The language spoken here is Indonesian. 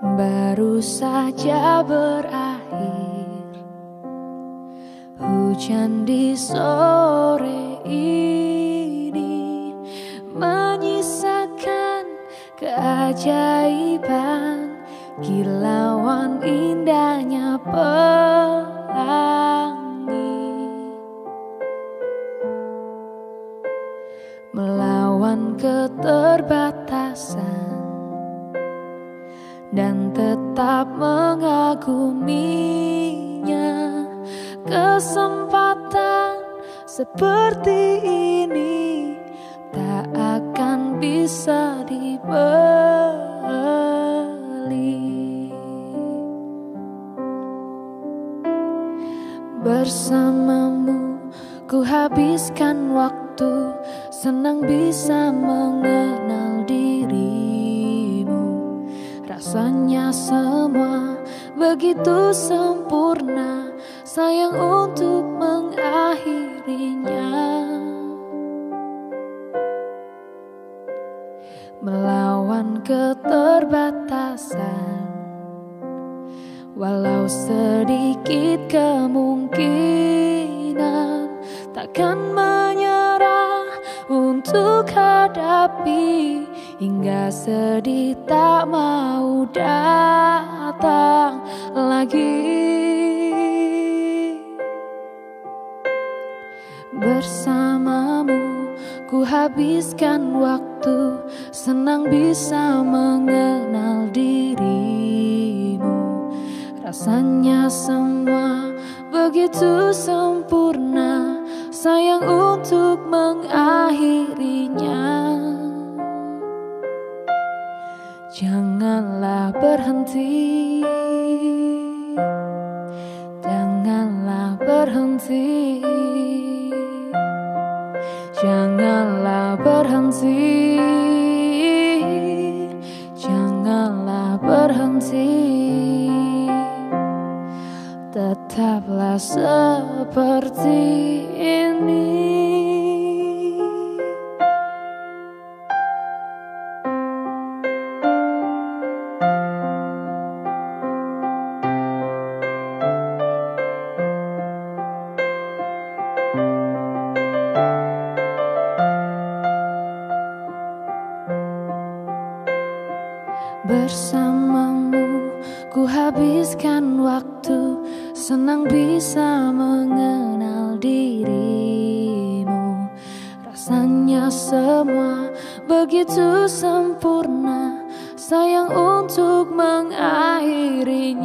baru saja berakhir. Hujan di sore ini Menyisakan keajaiban. Kilauan indahnya pelangi. Melawan keterbatasan dan tetap mengaguminya. Kesempatan seperti ini tak akan bisa dibeli. Bersamamu ku habiskan waktu senang bisa mengenal Rasanya semua begitu sempurna Sayang untuk mengakhirinya. Melawan keterbatasan Walau sedikit kemungkinan Takkan menyerah untuk hadapi Hingga sedih tak mau datang lagi. Bersamamu ku habiskan waktu Senang bisa mengenal dirimu. Rasanya semua begitu sempurna Sayang untuk mengakhirinya. Janganlah berhenti. Janganlah berhenti. Janganlah berhenti Tetaplah seperti ini. Bersamamu ku habiskan waktu Senang bisa mengenal dirimu. Rasanya semua begitu sempurna Sayang untuk mengakhiri